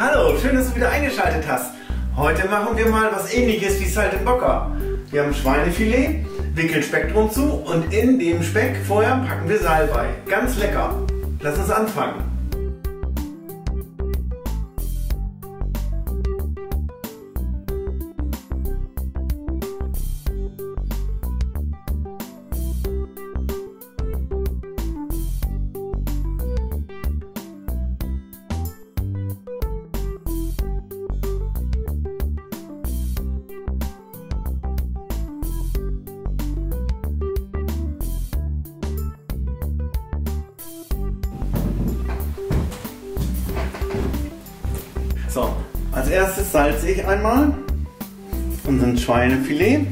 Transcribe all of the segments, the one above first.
Hallo, schön, dass du wieder eingeschaltet hast. Heute machen wir mal was ähnliches wie Saltimbocca. Wir haben Schweinefilet, wickeln Speck drum zu und in dem Speck vorher packen wir Salbei. Ganz lecker. Lass uns anfangen. So, als erstes salze ich einmal unseren Schweinefilet.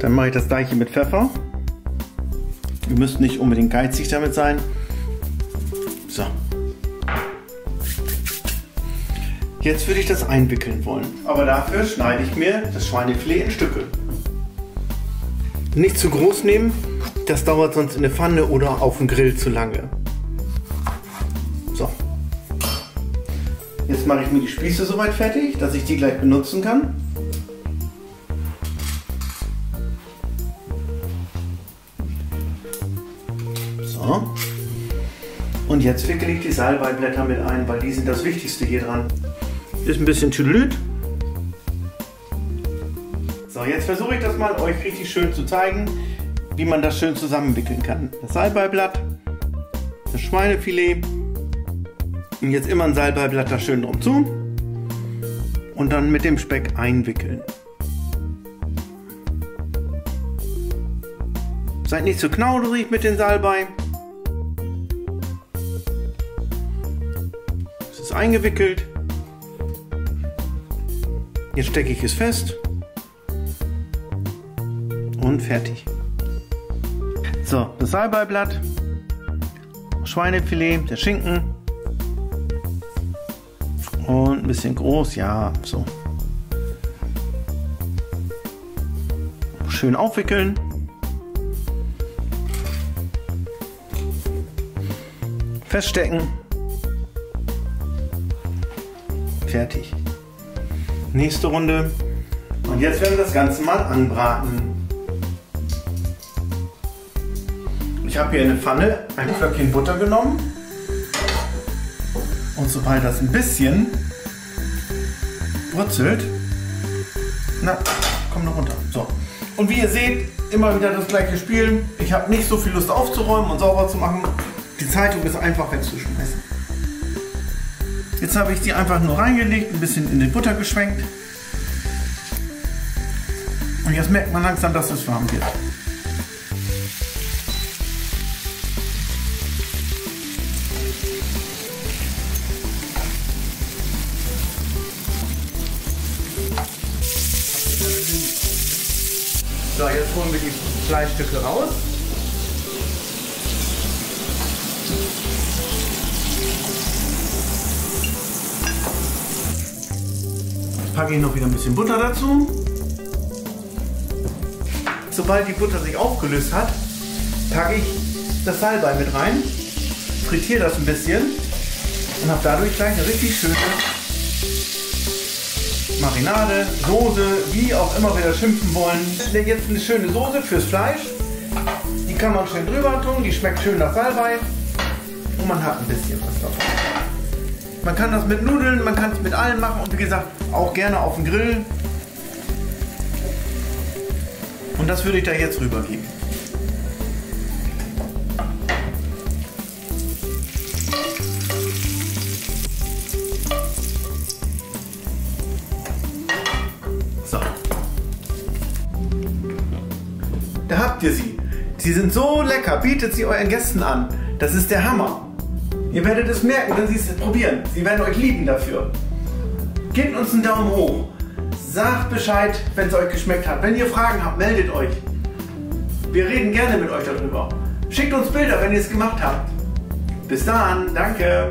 Dann mache ich das gleiche mit Pfeffer. Ihr müsst nicht unbedingt geizig damit sein. So. Jetzt würde ich das einwickeln wollen. Aber dafür schneide ich mir das Schweinefilet in Stücke. Nicht zu groß nehmen, das dauert sonst in der Pfanne oder auf dem Grill zu lange. So. Jetzt mache ich mir die Spieße soweit fertig, dass ich die gleich benutzen kann. So. Und jetzt wickele ich die Salbeiblätter mit ein, weil die sind das Wichtigste hier dran. Ist ein bisschen Tüdelüt. So, jetzt versuche ich das mal euch richtig schön zu zeigen, wie man das schön zusammenwickeln kann. Das Salbeiblatt, das Schweinefilet und jetzt immer ein Salbeiblatt da schön drum zu und dann mit dem Speck einwickeln. Seid nicht zu knauderig mit den Salbei. Es ist eingewickelt. Jetzt stecke ich es fest und fertig. So, das Salbeiblatt, Schweinefilet, der Schinken und ein bisschen groß, ja, so. Schön aufwickeln. Feststecken. Fertig. Nächste Runde. Und jetzt werden wir das Ganze mal anbraten. Ich habe hier eine Pfanne, ein Flöckchen Butter genommen. Und sobald das ein bisschen brutzelt, na, komm noch runter. So. Und wie ihr seht, immer wieder das gleiche Spiel. Ich habe nicht so viel Lust aufzuräumen und sauber zu machen. Die Zeitung ist einfach wegzuschmeißen. Jetzt habe ich die einfach nur reingelegt, ein bisschen in die Butter geschwenkt. Und jetzt merkt man langsam, dass es warm wird. So, jetzt holen wir die Fleischstücke raus. Packe ich noch wieder ein bisschen Butter dazu. Sobald die Butter sich aufgelöst hat, packe ich das Salbei mit rein, frittiere das ein bisschen und habe dadurch gleich eine richtig schöne Marinade, Soße, wie auch immer wir das schimpfen wollen. Jetzt eine schöne Soße fürs Fleisch. Die kann man schön drüber tun, die schmeckt schön nach Salbei und man hat ein bisschen was davon. Man kann das mit Nudeln, man kann es mit allem machen und wie gesagt auch gerne auf dem Grill. Und das würde ich da jetzt rübergeben. Da habt ihr sie. Sie sind so lecker. Bietet sie euren Gästen an. Das ist der Hammer. Ihr werdet es merken, wenn sie es probieren. Sie werden euch lieben dafür. Gebt uns einen Daumen hoch. Sagt Bescheid, wenn es euch geschmeckt hat. Wenn ihr Fragen habt, meldet euch. Wir reden gerne mit euch darüber. Schickt uns Bilder, wenn ihr es gemacht habt. Bis dann. Danke.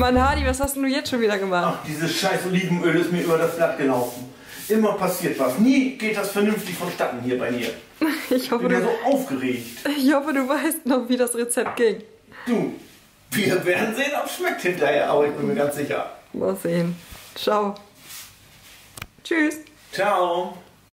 Mann, Hardy, was hast denn du jetzt schon wieder gemacht? Ach, dieses scheiß Olivenöl ist mir über das Blatt gelaufen. Immer passiert was. Nie geht das vernünftig vonstatten hier bei mir. Ich hoffe, bin ja du, so aufgeregt. ich hoffe, du weißt noch, wie das Rezept ging. Du, wir werden sehen, ob es schmeckt hinterher, aber ich bin mir ganz sicher. Mal sehen. Ciao. Tschüss. Ciao.